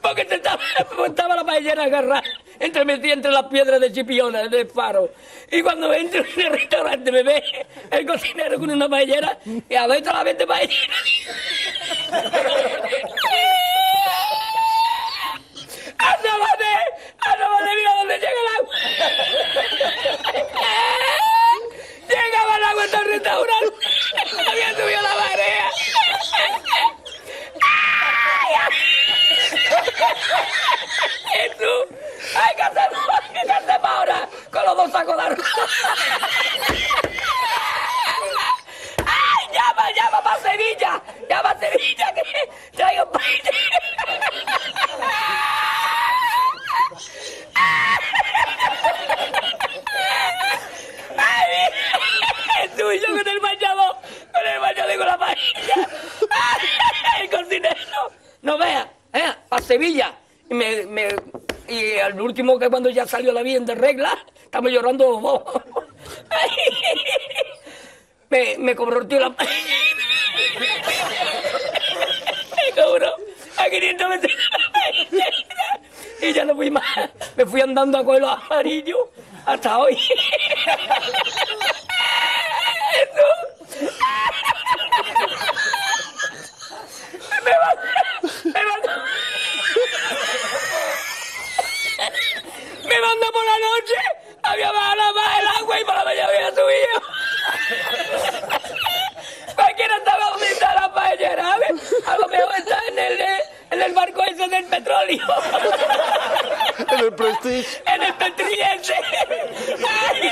porque se estaba, estaba la paellera agarrada entre metí entre las piedras de Chipiona, del faro. Y cuando entro en el restaurante me ve el cocinero con una paellera y adentro la vende paellera. ¡Asómate! ¡Asómate! ¡Mira dónde llega el agua! Llegaba el agua hasta el restaurante. Había subido la marea. ¡Jesús! ¡Hay que hacer, hay que hacer ahora! Con los dos sacos de arroz. ¡Ay, llama, llama para Sevilla! ¡Llama a Sevilla que traigo ¡Ay, Jesús! Yo con el bañador, con el bañador con la paella. ¡Ay, el cocinero! No vea, ¿eh? Para Sevilla. Y me, me, y al último que cuando ya salió la bien de regla, estamos llorando me, me cobró el tío la... me cobró a 500 metros y ya no fui más. Me fui andando a con los amarillos hasta hoy. Rosario. En el Prestige. En el Petrillese. Ay,